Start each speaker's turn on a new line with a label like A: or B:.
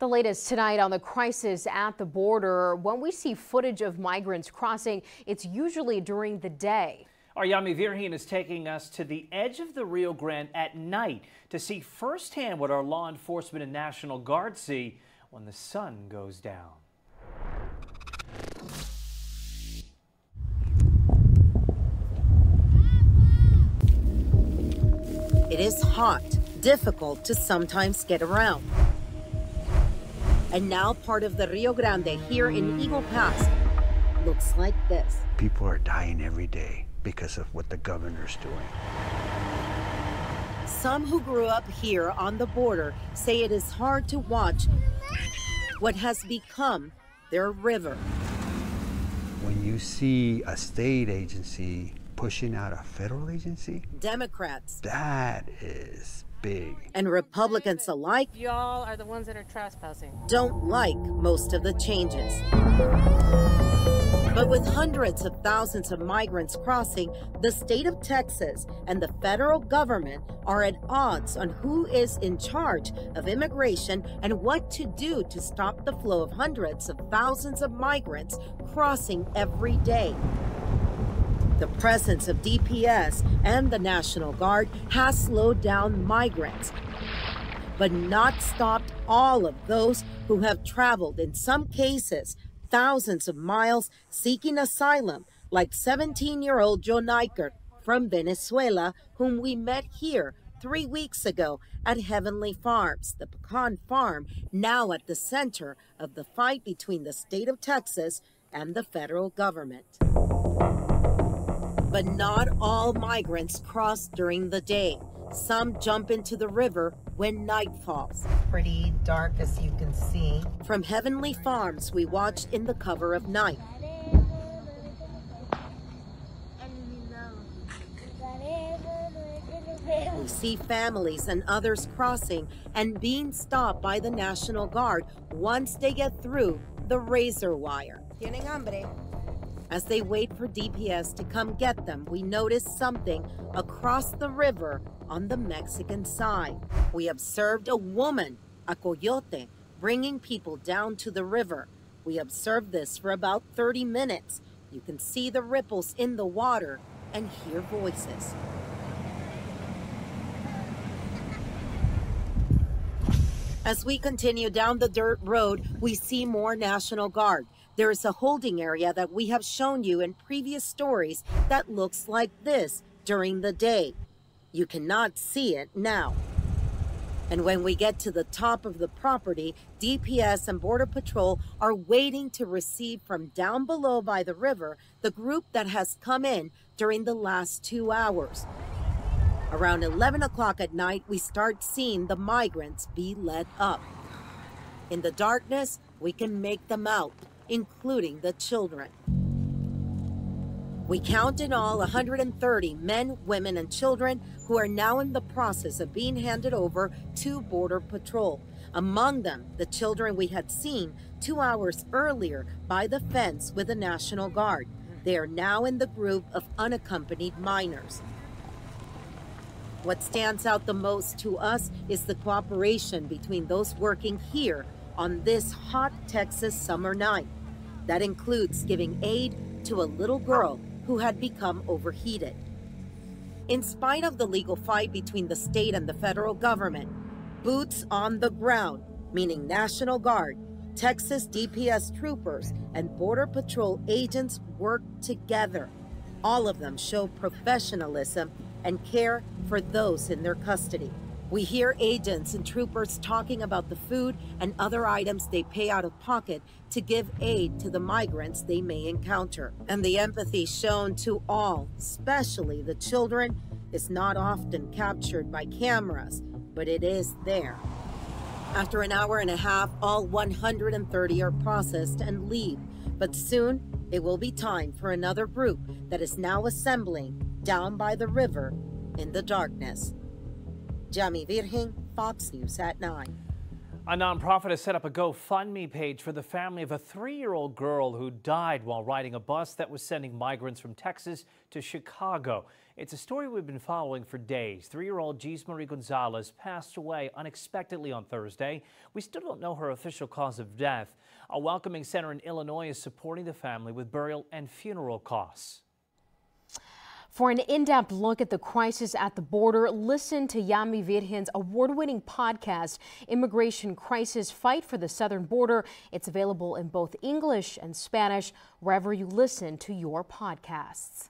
A: The latest tonight on the crisis at the border. When we see footage of migrants crossing, it's usually during the day.
B: Our Yami Virgin is taking us to the edge of the Rio Grande at night to see firsthand what our law enforcement and National Guard see when the sun goes down.
C: It is hot, difficult to sometimes get around and now part of the Rio Grande here in Eagle Pass looks like this.
D: People are dying every day because of what the governor's doing.
C: Some who grew up here on the border say it is hard to watch what has become their river.
D: When you see a state agency pushing out a federal agency,
C: Democrats,
D: that is big.
C: And Republicans alike,
E: y'all are the ones that are trespassing,
C: don't like most of the changes. But with hundreds of thousands of migrants crossing, the state of Texas and the federal government are at odds on who is in charge of immigration and what to do to stop the flow of hundreds of thousands of migrants crossing every day. The presence of DPS and the National Guard has slowed down migrants, but not stopped all of those who have traveled, in some cases, thousands of miles seeking asylum, like 17 year old Joe Niker from Venezuela, whom we met here three weeks ago at Heavenly Farms, the pecan farm now at the center of the fight between the state of Texas and the federal government. But not all migrants cross during the day. Some jump into the river when night falls. Pretty dark as you can see. From Heavenly Farms, we watched in the cover of night. We see families and others crossing and being stopped by the National Guard once they get through the razor wire. Tienen hambre? As they wait for DPS to come get them, we notice something across the river on the Mexican side. We observed a woman, a coyote, bringing people down to the river. We observed this for about 30 minutes. You can see the ripples in the water and hear voices. As we continue down the dirt road, we see more National Guard. There is a holding area that we have shown you in previous stories that looks like this during the day. You cannot see it now. And when we get to the top of the property, DPS and Border Patrol are waiting to receive from down below by the river the group that has come in during the last two hours. Around 11 o'clock at night, we start seeing the migrants be led up. In the darkness, we can make them out including the children. We count in all 130 men, women, and children who are now in the process of being handed over to Border Patrol. Among them, the children we had seen two hours earlier by the fence with the National Guard. They are now in the group of unaccompanied minors. What stands out the most to us is the cooperation between those working here on this hot Texas summer night. That includes giving aid to a little girl who had become overheated. In spite of the legal fight between the state and the federal government, boots on the ground, meaning National Guard, Texas DPS troopers, and Border Patrol agents work together. All of them show professionalism and care for those in their custody. We hear agents and troopers talking about the food and other items they pay out of pocket to give aid to the migrants they may encounter. And the empathy shown to all, especially the children, is not often captured by cameras, but it is there. After an hour and a half, all 130 are processed and leave, but soon it will be time for another group that is now assembling down by the river in the darkness. Yami Virgin, Fox News at 9.
B: A nonprofit has set up a GoFundMe page for the family of a three-year-old girl who died while riding a bus that was sending migrants from Texas to Chicago. It's a story we've been following for days. Three-year-old Jismary Gonzalez passed away unexpectedly on Thursday. We still don't know her official cause of death. A welcoming center in Illinois is supporting the family with burial and funeral costs.
A: For an in-depth look at the crisis at the border, listen to Yami Virgin's award-winning podcast, Immigration Crisis Fight for the Southern Border. It's available in both English and Spanish, wherever you listen to your podcasts.